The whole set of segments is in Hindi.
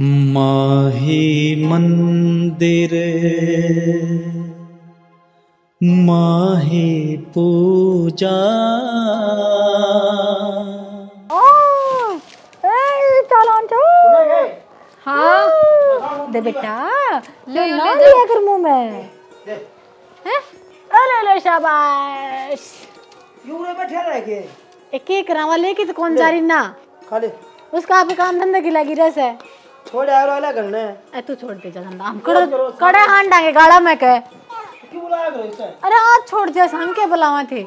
माही मंदिर माही पूजा। हाँ दे बेटा। ले ना लिया कर मुँह में हैं? अरे लो शाबाश। यूँ रे बैठे रह के। एक एक करावा लेके तो कौन जा रही ना? खाली। उसका आप काम धंधे की लगी रस है। छोड़ यार वाला करना है। ए तू छोड़ दे चल हम कड़े कड़े हाथ डांगे गाड़ा में के क्यों बुलाया करो इसे? अरे आज छोड़ दे हम के बुलावा थे।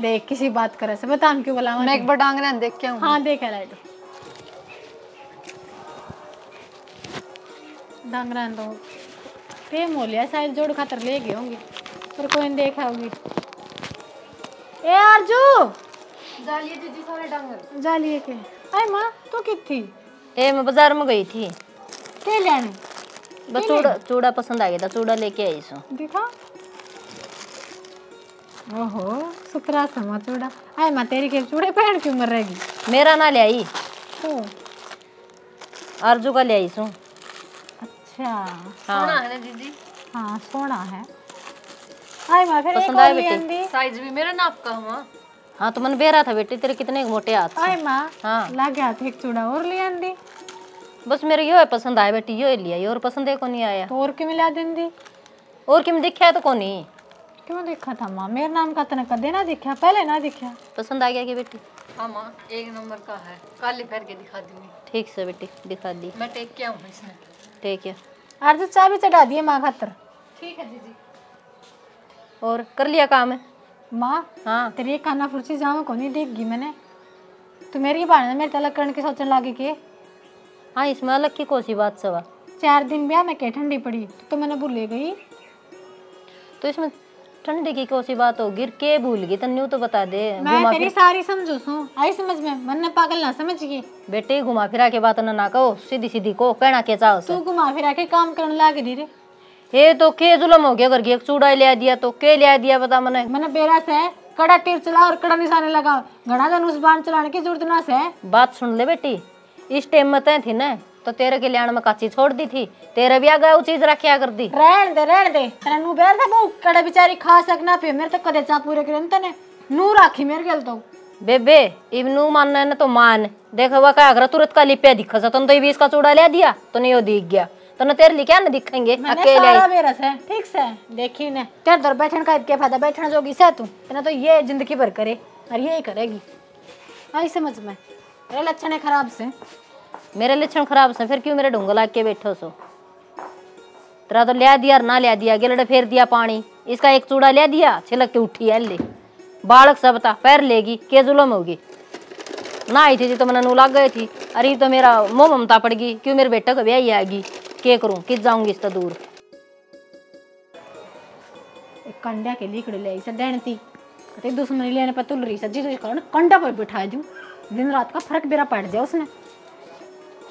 देख किसी बात करे से बता हम क्यों बुलावा मैं एक बार डांग रहा देख के हाँ देख है लाइट। डांगरा तो। प्रेम हो लिया शायद जोड़ खातर ले गए होंगे पर कोई नहीं देखा होगी। ए आरज़ू! डालिए दीदी सारे डांगर जा लिए के। अरे माँ तू तो कित थी ए मैं बाज़ार में गई थी। के लेने बस चूड़ा चूड़ा पसंद आ गया था चूड़ा लेके आई सो। दिखा? ओहो सुकरा समा चूड़ा। अरे माँ तेरी के चूड़े पहन क्यों मर रहेगी मेरा ना ले आई। ओ। आरज़ू का ले आई सो। अच्छा। हाँ। है ना दीदी? हाँ सोना है। अरे माँ फिर पसंद और बेटी? साइज़ भी मेरा नाप का हुआ। हाँ तो मन बेरा था बेटी तेरे कितने मोटे हाथ माँ हाँ। ला गया था एक चूड़ा और ले आंदी। बस मेरे यो है पसंद आया बेटी यो लिया यो और पसंद है को नहीं आया। तो और क्यों मिला देंदी और किम दिखा तो को नहीं क्यों देखा था माँ? मेरे नाम का तने कदे ना दिखा पहले ना दिखा पसंद आ गया क्या बेटी? हाँ माँ एक नंबर का है। काली फेर के दिखा दूँगी ठीक से बेटी दिखा दी। मैं टेक के आऊँ इसमें। ठीक है। अर्ज़ चाय भी चढ़ा दिए माँ खातर। ठीक है दीदी। और कर लिया काम है? माँ हाँ। तेरी ये खाना फुर्सी जाऊँ को नहीं देख गई मैंने? तू मेरी बात मेरे तलक करने की सोचने लगी के? हाँ इसमें अलग की कौन सी बात सवा? चार दिन ब्याह में के ठंडी पड़ी? तो, तो मैंने भूल गई। तो इसमें ठंडी की कौन सी बात हो गिर के भूल गई? तन्यू तो बता दे मैं तेरी सारी समझू सू। आई समझ में? मन ने पागल ना समझ गई बेटे घुमा फिरा के बात ना ना कहो। सीधी सीधी को कहना के चाहो तू घुमा फिरा के काम करने लग रही रे ये तो के जुलम हो गया करके एक चूड़ा लिया दिया तो के लिया दिया बता मने? मैंने बेरा से कड़ा तीर चला और कड़ा निशाने लगा। घड़ा धनुष बाण चलाने की ज़रूरत ना से। बात सुन ले बेटी इस टाइम में तय थी ना तो तेरे के लियाण में काची छोड़ दी थी तेरे भी आ गया वो चीज़ रखिया कर दी। रहन दे रहन दे तेरा नू बेर था बहु कड़ा बेचारी खा सकना पे मेरे तक कदे चा पूरे करन तने। नू राखी मेरे गेल तो। बेबे इब नू मानना है ना तो मान। देख हुआ क्या अगर तुरंत का लिपिया दिखा सा तो बीस का चूड़ा ले दिया तो नहीं वो दिख गया। तो ना तेरे लिए क्या ना दिखेंगे अकेले सारा आई से ठीक से? देखी ने? तेरे दर बैठन का क्या फ़ायदा बैठना जोगी से तू? तेना तो ये ज़िंदगी भर करे और ये ही करेगी आई समझ। में तेरे लक्षण है खराब से। मेरे लक्षण खराब से फिर क्यों मेरे ढूँगा लाग के बैठो सो? तेरा तो लिया दिया और ना लिया दिया गिलड़े फेर दिया पानी। इसका एक चूड़ा लिया दिया छिलक के उठी है ले। बालक सब था पैर लेगी के जुलम होगी। ना आई थी जी तो मैंने नू लाग गई थी अरे तो मेरा मोह ममता पड़ गई क्यों मेरे बेटा को ब्याह आएगी के करूँ? किस जाऊँगी इस तो दूर? एक कंडा के लिकड़ ले ऐसे डैनती कते दुश्मनी लेने पर तुल रही सज्जी तो कारण कंडा पर बिठा दूँ। दिन रात का फ़र्क बेरा पड़ जाए उसने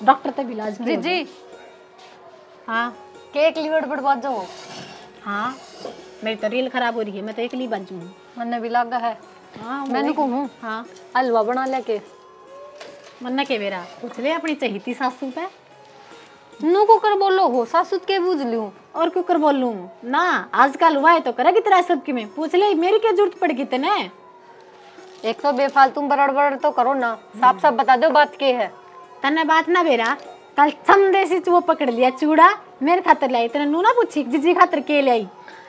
डॉक्टर तक इलाज नहीं दीदी हाँ। केक लिवड़ पर बात जाओ? हाँ। मेरी तो रील खराब हो रही है मैं तो एक ली बाजू हूँ। मैंने भी लागा है। हाँ मैंने कहूँ हाँ? हलवा बना लेके मन्ना के बेरा पूछ ले अपनी चाहिए सासू पे? नू को कर बोलो हो सासुत के बुझ लूँ और क्यों कर बोलूँ? ना आजकल हुआ है तो करेगी तेरा सबकी में? पूछ ले मेरी क्या ज़रूरत पड़ गई तेने? एक तो बेफालतू बरड़ बरड़ तो करो ना साफ़ साफ़ बता दो बात के है। तने बात ना बेरा कल संदेशी वो पकड़ लिया चूड़ा मेरे खातर लाई तेने नू ना पूछी जीजी खातर के लाई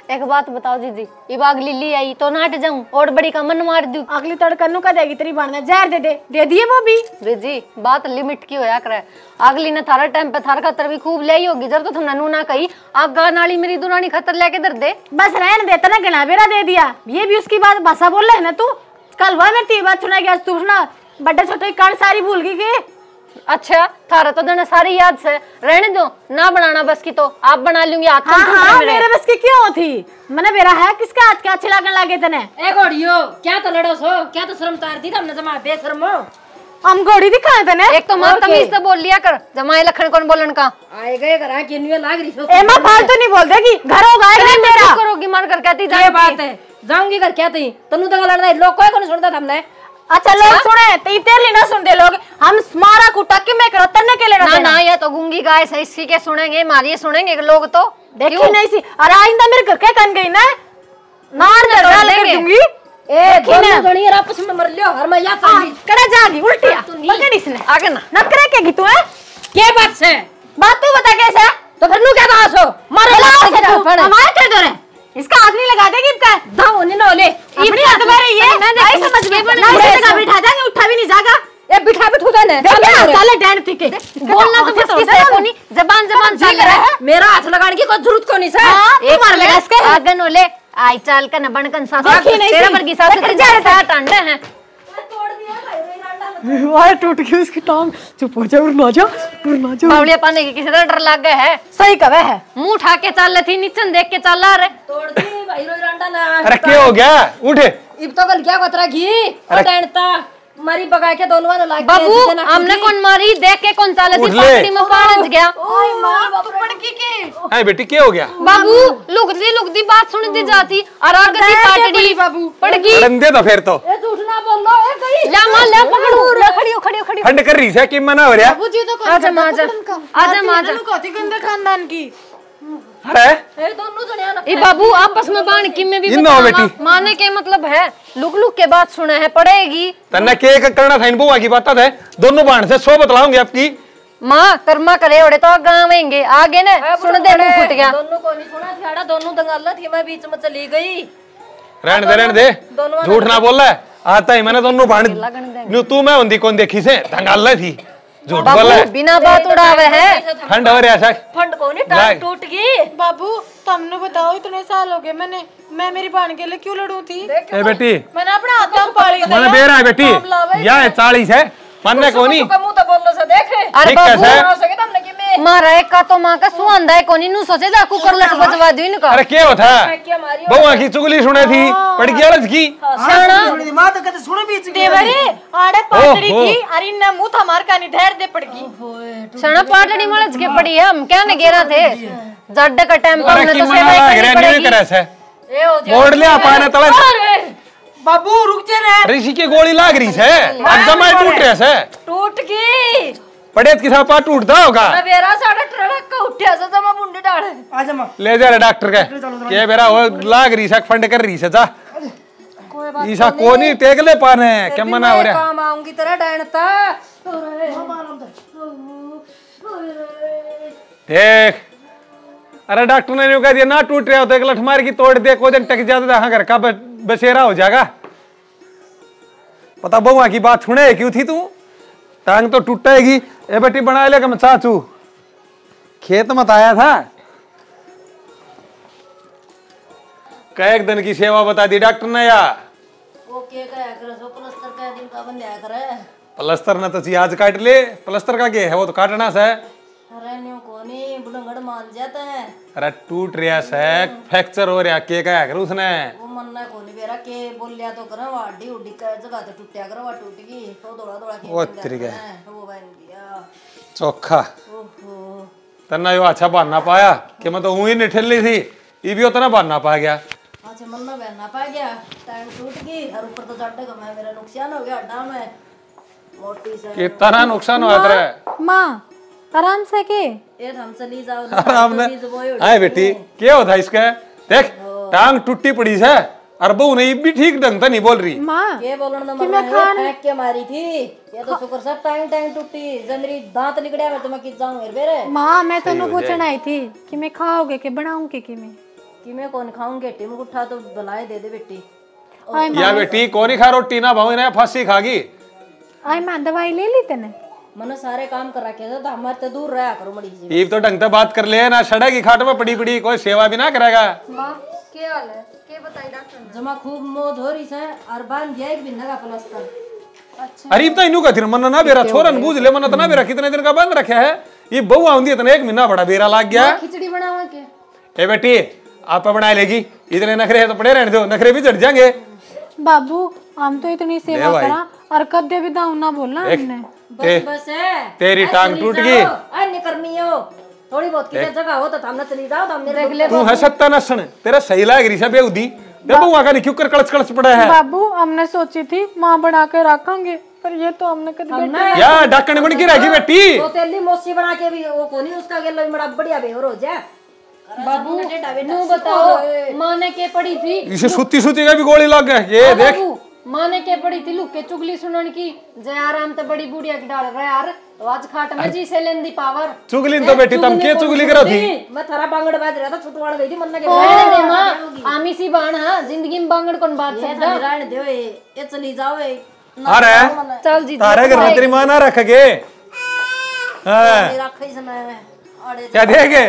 एक बात बताओ जीजी ये बाग लिली आई तो नाट जाऊँ और बड़ी का मन मार दूँ। अगली तड़का नू का देगी तेरी बाण जहर दे दे दे दिए वो भी जी बात लिमिट की होया करे। अगली ने थारा टाइम पे थार खातर भी खूब ले होगी जब तो तुमने नू ना कही आगा नाली मेरी दुरानी खातर लेके दर दे। बस रहने दे तना गिना बेरा दे दिया। ये भी उसकी बात भाषा बोल रहे है ना तू? कल हुआ मेरी बात सुना गया तू सुना बड़े छोटे कान सारी भूल गई के अच्छा थारा तो देना सारी याद से। रहने दो ना बनाना बस की तो। आप बना लूँगी हाथ हाँ हाँ मेरे। मेरे बस की क्यों थी? मैंने बेरा है किसका हाथ क्या अच्छे लगने लगे तने? ए घोड़ियो क्या तो लड़ो सो? क्या तो शर्म तार दी हमने जमा बेशर्म हो? हम घोड़ी दिखाए तने? एक तो माँ तमीज से बोल लिया कर जमाए लखन कौन बोलन का? आए गए घर आके न्यू लाग रही सो। ए माँ फालतू नहीं बोल देगी घर होगा नहीं मेरा। करोगी मार कर कहती ये जाए बात है जाऊँगी घर क्या थी तनु तो लड़ना लोग कोई को नहीं सुनता था हमने। अच्छा लोग सुने तो लिए ना सुनते लोग। हम मारा कुटा के मैं करो तन्ने के लेना ना ना ये होगी गाय से इसी के सुनेंगे? मारिए सुनेंगे लोग तो? देखी क्यों? नहीं सी? अरे आइंदा मेरे घर के कन गई ना? नार में तोड़ डाल कर दूँगी। ए दोनों जनी आपस में मर लियो और मैं या हाँ, कड़ा जागी उल्टिया पकड़ इसने। आगे ना। के तू है? के बात से? बात तू बता कैसे? तो फिर नु क्या हो मारे तू, तू हमारे क्या दो रे इसका हाथ नहीं लगा देगी इसका दम होने न होले अपनी हाथ में रही है। नहीं समझ में ना इसे जगह बिठा देंगे उठा भी नहीं जाएगा ये बिठा बिठू दे ना। देख क्या साले डैन थी के? बोलना तो बस किसे को नहीं जबान जबान चल रहा है। मेरा हाथ लगाने की कोई ज़रूरत को नहीं सर? हाँ मार लेगा इसके आगन ओले आई चाल का नबन नहीं तेरा पर की सासु जा तेरे है टंडे हैं। वाह टूट गई उसकी टांग। चुप हो जा उड़ ना जा उड़ ना जा। बावलिया पाने की किसी तरह डर लग गया है। सही कवे है। मुँह उठा के चल रही थी नीचे देख के चल रे। तोड़ दे भाई रोई रंडा ना। अरे क्या हो गया? उठे। इब तो गल क्या खतरा की ओ डंडता मारी बगा के दोनों ने लाग बाबू हमने कौन मारी देख के कौन चल थी ले। में पाड़ज गया। ओए माँ बाबू पड़की के अरे बेटी क्या हो गया? बाबू लुकती लुकती बात सुन दी जाती। और आगे दी पाटड़ी बाबू। पड़गी। रंदे तो फिर तो। ए झूठ ना बोलो। ए गई। ला माँ ले पकड़ू। ले खड़ी हो खड़ी हो खड़ी हो। फंड कर रही है कि मना हो रहा? आजा माँ आजा। आजा माँ आजा। कौती गंदे खानदान की? अरे ए दोनों जने ना ए बाबू आपस में बाण की में भी इन बताना। बेटी। माने के मतलब है लुक लुक के बात सुने है पड़ेगी तन्ने के करना था इन बुआ की बात है दोनों बाण से सौ बतलाऊँगी आपकी माँ कर्मा करे ओड़े तो गावेंगे आगे ने सुन दे मुँह फुट गया दोनों को नहीं सुना थियाड़ा दोनों दंगाला थी मैं बीच में चली गई रहने दे रहने दे झूठ ना बोल रहा है आता ही मैंने दोनों बाण न्यू तू मैं उन्दी कौन देखी से धंगाल थी झूठ बोला बाबू बिना बात उड़ावे है। ठंड हो रहा है फंड को नहीं टांग टूट गई। बाबू तुमने बताओ इतने साल हो गए मैंने मैं मेरी बहन के लिए क्यों लड़ू थी? ए बेटी। मैंने अपना हाथ पाली मैंने बेरा है बेटी। यह है चालीस है। मानने को नहीं मुँह तो बोलो से देख। अरे बाबू। हो सके तुमने कि मैं मारा एक का तो माँ का सुआंदा है कोनी? नु सोचे जा कुकर लट बजवा दी इनका। अरे क्या होता? बहुआ की चुगली सुने थी पड़ गया अलग की? थोड़ी माँ तो कहते सुने बीच देवरे आड़े ओहो। थी अरे इन्ना मुँह था मार का नहीं ठहर दे पड़गी सना पाटड़ी मलच के पड़ी है हम क्या ने गेरा थे जड्ड का टाइम पर अरे तो सेवा लग ही करनी पड़ेगी। करे से? ए हो जा मोड़ लिया पाने तले बाबू रुक जा रे। ऋषि की गोली लाग रही है अब जमाई टूट रहे से? टूट गई। पड़े के साथ पा टूटता होगा। मैं बेरा साड़ा ट्रक का उठ्या से जमा बुंडी डाले आजा माँ। ले जा रे डॉक्टर के। के बेरा वो लाग रही है फंड कर रही है जा। ईसा को नहीं। टेक ले पाने क्या मना हो रहा काम आऊँगी तेरा डंडता देख। अरे डॉक्टर ने यूँ कह दिया ना टूट रहा हो तो एक लठ मार की तोड़ दे को दिन टक जाता हाँ घर का बसेरा हो जाएगा। पता बहुआ की बात सुने क्यों थी तू? टांग तो टूटेगी। ए बेटी बना मैं चाचू। खेत मत आया था। कैक दिन की सेवा बता दी डॉक्टर ने या? का सो प्लस्तर का दिन का बंद आया करे। प्लस्तर न तो ची आज काट ले। प्लस्तर का के है वो तो काटना से। अरे न्यू कोनी बुढ़ंगड़ मान जाता है। अरे टूट रहा से फ्रैक्चर हो रहा के कर उसने वो मनना कोनी बेरा के बोलिया तो करे वाडी उडी का जगह तो टूटिया करे वा टूट गई तो दौड़ा दौड़ा के वो तेरी का। करे। वो बन गया चोखा ओहो तना यो अच्छा बनना पाया कि मैं तो ऊँ ही निठल्ली थी ये भी उतना बनना पा गया अच्छा मन्ना बहना पा गया टाइम टूट गई और ऊपर तो चढ़ गया मैं मेरा नुकसान हो गया अड्डा में मोटी से कितना नुकसान हुआ तेरा माँ आराम से के ये हम चली जाओ आराम ने ही आए बेटी क्या होता इसका देख टांग टूटी पड़ी से और बहू ने भी ठीक ढंग से नहीं बोल रही। माँ के बोलन न मरना है फेंक के मारी थी। ये तो शुक्र सब टाइम टाइम टूटी। जब मेरी दांत निकलिया मैं तो मैं किस जाऊँ बेरे माँ मैं तो पूछना आई थी कि मैं खाओगे कि बनाऊँगी कि मैं? कि मैं कौन खाऊँगे? टिम उठा तो बनाए दे दे बेटी। या बेटी कौन ही खा रोटी ना भाऊ ने फांसी खागी। आई माँ दवाई ले ली तेने? मन सारे काम कर रखे थे तो हमारे तो दूर रहा करो मड़ी जी। ये तो ढंग से बात कर ले ना सड़ेगी खाट में पड़ी पड़ी कोई सेवा भी ना करेगा। जमा खूब मौज हो रही से और बाँध दिया एक बिन्ना का प्लस्तर। अरे तो इनू का थिर मन ना बेरा छोरा न बूझ ले मन तो ना बेरा कितने दिन का बंद रखा है? ये बहू आउंदी इतना एक महीना बड़ा बेरा लाग गया। खिचड़ी बनावा के। ए बेटी आप बना लेगी। इतने नखरे है तो पड़े रहने दो नखरे भी चढ़ जाएँगे। बाबू हम तो इतनी सेवा करा और कद्दे भी दाऊ ना बोलना हमने। बस बस है तेरी टांग टूट गई। ऐ करनी हो। थोड़ी बहुत की जगह हो तो हमने चली जाओ तो हमने देख ले तू है सत्ता तेरा सही लाग रही सब वहाँ नहीं क्यों कर कलच कलच पड़ा है? बाबू हमने सोची थी माँ बना के रखेंगे पर ये तो हमने कभी या ढक्कन बन की रहेगी बेटी। तो तेली मोसी बना के भी वो कोनी उसका गेलो बड़ा बढ़िया बेहोर हो जाए बाबू नू बताओ माँ ने के पड़ी थी? इसे सुती सुती का भी गोली लग गया। ये देख। माँ ने के पड़ी थी? लुक के चुगली सुनन की। जय आराम तो बड़ी बुढ़िया की डाल रहा यार। तो आज खाट में जी से लेंदी पावर। चुगली तो बेटी तुम के चुगली करो थी? मैं थारा बांगड़ बाज रहा था छुटवाड़ गई थी मन के दे माँ। आमी सी बाण हाँ ज़िंदगी में बांगड़ कौन बात रहने दो ये चली जाओ ये अरे चल जी तारे घर में तेरी माँ ना रखगे? हाँ। रखे समय अड़े क्या देखे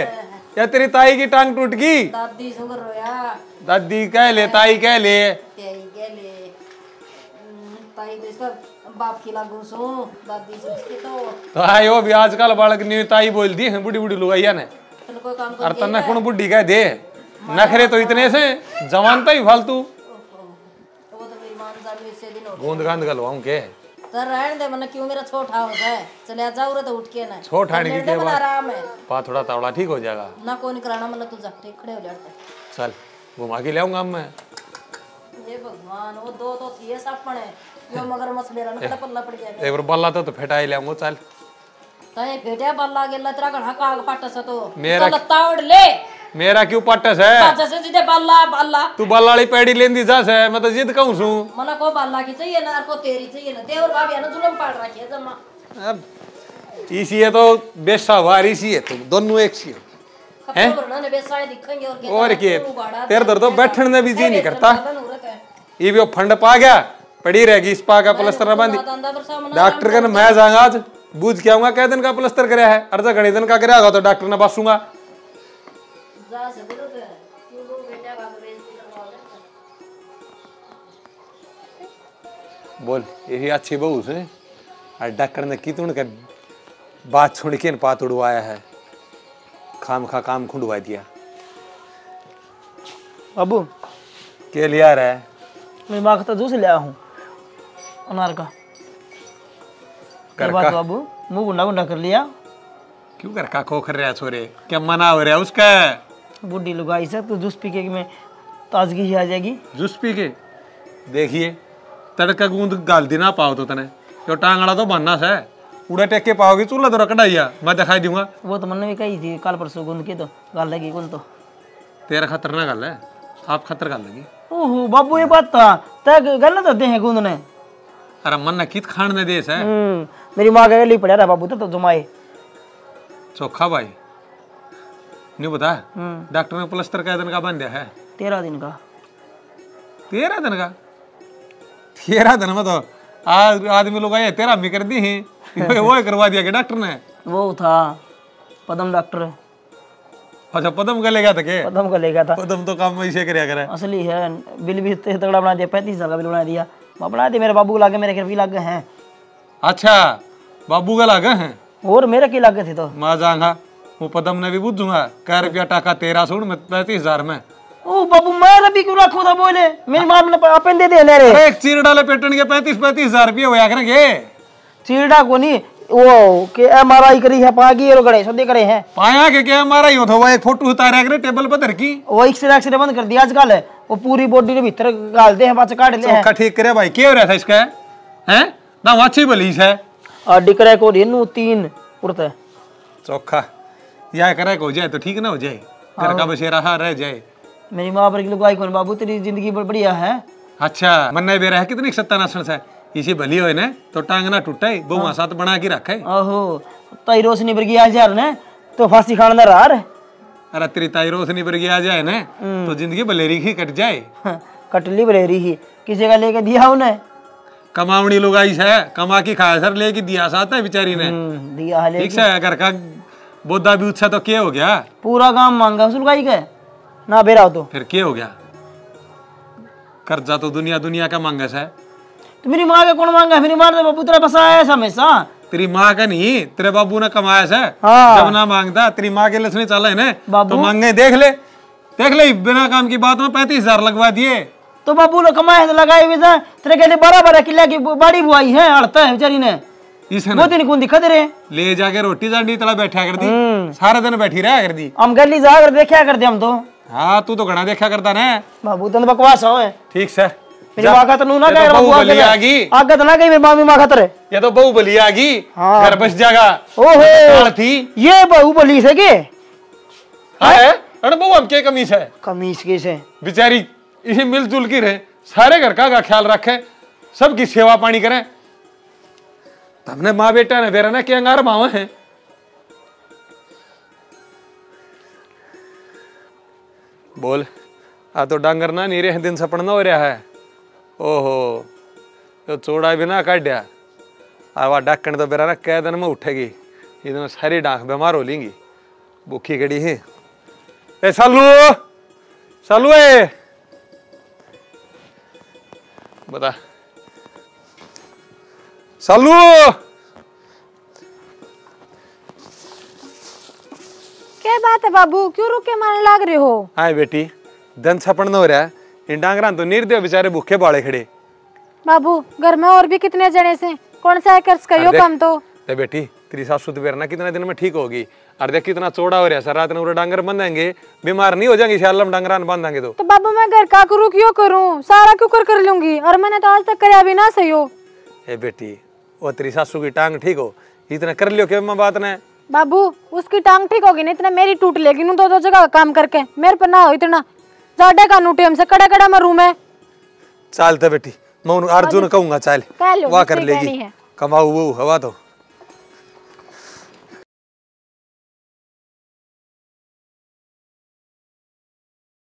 या तेरी ताई की टांग टूट गई दादी सुगर रोया। दादी कह ले ताई कह ले। यही के ले। ताई तो इसका बाप की लागू सो दादी से तो तो आयो भी आजकल बालक ने ताई बोल दी है बुढ़ी बुढ़ी लुगाइया ने। कोई और तना कौन बुढ़ी कह दे? नखरे तो इतने से जवान तो ही फालतू। वो तो हो गूंद गांद गलवाऊं के। तो रहने दे मन क्यों मेरा छोटा हो जाए चले जाओ रे तो उठ के ना। छोट हाणी की के बाद आराम है। पा थोड़ा तावड़ा ठीक हो जाएगा। ना कौन कराना मतलब तू जा ठीक खड़े हो जाते चल घुमा के ले आऊँगा मैं। ये भगवान वो दो तो थी सापण है यो मगर मसले रन कड़ा पल्ला पड़ गया एक बार बल्ला तो, तो फेटाई ले चल. तय भेटे बल्ला गेला तेरा घणा काग पाटस तो. मेरा- चल तावड़ ले मेरा क्यों पट्टस है? जैसे सीधे बल्ला बल्ला. तू बल्लाड़ी पैड़ी लेंदी जा से मैं तो जिद कहूँ सू मना को बल्ला की चाहिए ना को तेरी चाहिए ना देवर भाभी है ना जुलम पाड़ रखी है जमा अब इसी है तो बेसा वार इसी है तुम दोनों एक सी हो. हैं? और के के तेरे दर तो बैठने में भी जी नहीं करता। ये भी वो फंड पा गया पड़ी रहेगी इस पा का प्लस्तर ना बांधी डॉक्टर का मैं जाऊँगा आज बूझ के आऊँगा कै दिन का प्लस्तर कराया है अर्जा घड़ी दिन का कराया होगा तो डॉक्टर ने बासूँगा। बोलो तो का करवाओगे बोल यही अच्छी बहू से और डॉक्टर ने की तुण कर बात छोड़ के पात उड़वाया है। खाम खा काम खुंडवा दिया। बाबू के लिया रहा है? मैं माँ का तो जूस ले आया हूँ। अनार का। कर बात बाबू मुँह गुंडा गुंडा कर लिया। क्यों कर का खोखर रहा छोरे? क्या मना हो रहा है उसका? बुढ़ी लुगाई से तो जूस पी के मैं ताजगी ही आ जाएगी। जूस पी के? देखिए तड़का गूंद गाल दी ना पाओ तो तने। यो टांगड़ा तो बनना से। उड़ा टेक के पाओगे चूल्हा तो रकड़ाइया मैं दिखाई दूँगा। वो तो मन भी कही थी कल परसों गुंद की तो गाल लगी गुंद तो। तेरा खतरनाक गल है। आप खतर गल लगी। ओहो बाबू ये बात था। तय गलत होते हैं गुंद ने। अरे मन ने कित खान ने देश है? हम्म, मेरी माँ के लिए पड़ा रहा बाबू तो, तो जुमाए। चोखा भाई। नहीं बता हम्म, डॉक्टर ने प्लस्तर का दिन का बन दिया है? तेरह दिन का। तेरह दिन का? तेरह दिन में तो आज आदमी लोग आए तेरह भी कर दी हैं। वो करवा दिया कि डॉक्टर ने। वो था पदम डॉक्टर। अच्छा पदम का ले गया था के पदम का ले गया था। पदम तो काम ऐसे करया करे। असली है बिल भी इतने तगड़ा बना दिया पैंतीस हज़ार का बिल बना दिया। मैं बना दिया मेरे बाबू को लागे मेरे घर भी लागे हैं। अच्छा बाबू का लागे है? और मेरे की लागे थे तो। मैं जाऊँगा वो पदम ने भी बुझूँगा कै रुपया टाका तेरह सौ में पैंतीस हज़ार में। ओ बाबू मैं रबी क्यों रखो था बोले? मेरी माँ ने अपन दे दे रे। एक चीर डाले पेटन के पैंतीस पैंतीस हज़ार रुपये होया करेंगे। चीड़ा को नहीं वो के एम आर आई करी है पागी और गड़े सदे करे हैं। पाया के क्या हमारा ही होता वो एक फ़ोटो उतारा करे टेबल पर धर की? वो एक्सरे एक्सरे बंद कर दिया आजकल। वो पूरी बॉडी के भीतर गालते हैं पास काट ले हैं। ठीक करे भाई क्या हो रहा था इसका? हैं? ना वो अच्छी बलीस है। और डिकरे को रिनु तीन उड़ते। चौखा। या करे को जाए तो ठीक ना हो जाए। घर का बसेरा हा रह जाए। मेरी माँ पर की लुगाई कौन बाबू तेरी ज़िंदगी बड़ी बढ़िया है। अच्छा मन बेरा है कितनी सत्तानाशन से? इसी भली हो ना तो टांग ना टूटे बहुआ साथ बना के रखे। ओहो ताई रोशनी पर गया यार ने तो फांसी खाने रहा रे अरे तेरी ताई रोशनी पर गया जाए ना तो ज़िंदगी बलेरी ही कट जाए। कटली बरेरी ही। किसी का लेके दिया उन्हें? कमावनी लोग आई है कमा की खाया सर लेके दिया साथ है बेचारी ने। हम्म, दिया है ठीक से घर का बोदा भी उत्सा तो क्या हो गया? पूरा काम मांगा उस लुगाई के ना बेरा हो तो। फिर क्या हो गया? कर्जा तो दुनिया दुनिया का मांगा है। तो मेरी माँ के कौन मांगा मेरी माँ तो बाबू तेरा बसाया है हमेशा। तेरी माँ का नहीं तेरे बाबू ने कमाया से हाँ। जब ना माँगता तेरी माँ के लसने चला है ना तो मांगे देख ले। देख ले बिना काम की बात में पैंतीस हज़ार लगवा दिए। तो बाबू ने कमाए तो लगाए हुए तेरे के लिए बड़ा बड़ा किला की बाड़ी बुआई है अड़ता है बेचारी ने। वो दिन कौन दिखा दे रहे? ले जाके रोटी जांडी तला बैठा कर दी हम्म। सारा दिन बैठी रहा कर दी हम गली जाकर देखा कर दे हम तो। हाँ तू तो घना देखा करता ना। बाबू तुम बकवास हो ठीक से मेरी जा। माँ खातर नू तो बहू बली आ गई आगे तो ना कही मेरी मामी माँ खातर है। ये तो बहू बली आ गई हाँ। घर बस जागा। ओहो। काल थी। ये बहू बली से के? है अरे बहू हम के कमीज है? कमीज के से बेचारी इसे मिलजुल की रहे। सारे घर का, का ख्याल रखे। सबकी सेवा पानी करें। हमने माँ बेटा ने बेरा ना के अंगार मावा है? बोल। आ तो डांगर ना नीरे दिन सपना हो रहा है। ओहो तो चोड़ा भी ना काढ़िया आवा डाकण तो बेरा ना कै दिन में उठेगी। इधर सारी डांक बीमार हो लेंगी। भूखी कड़ी है। ए, सालू! सालू ए! बता। सालू! क्या बात है बाबू? क्यों रुके मारने लाग रहे हो? हाय बेटी दन छपन हो रहा है। इन डांगरा तो निर्दय बेचारे भूखे बाड़े खड़े। बाबू घर में और भी कितने जने से? कौन सा है कर्ज का यो काम तो? ते बेटी तेरी सासू तो बेरना कितने दिन में ठीक होगी। और देख कितना चौड़ा हो रहा है सर रात में पूरे डांगर बंधेंगे। बीमार नहीं हो जाएँगे शालम डांगरा बांधेंगे तो। तो बाबू मैं घर का करूँ क्यों करूँ? सारा क्यों कर कर लूँगी और मैंने तो आज तक कराया भी ना सही हो। ए बेटी वो तेरी सासू की टांग ठीक हो? इतना कर लियो क्या मैं बात ने? बाबू उसकी टांग ठीक होगी ना इतना मेरी टूट लेगी। नू दो दो जगह काम करके मेरे पर ना हो इतना। जाडे का नूटे हमसे कड़ा कड़ा मरू मैं चाल तो बेटी मैं अर्जुन कहूँगा चाल वाह कर लेगी। कमाऊ वो हवा तो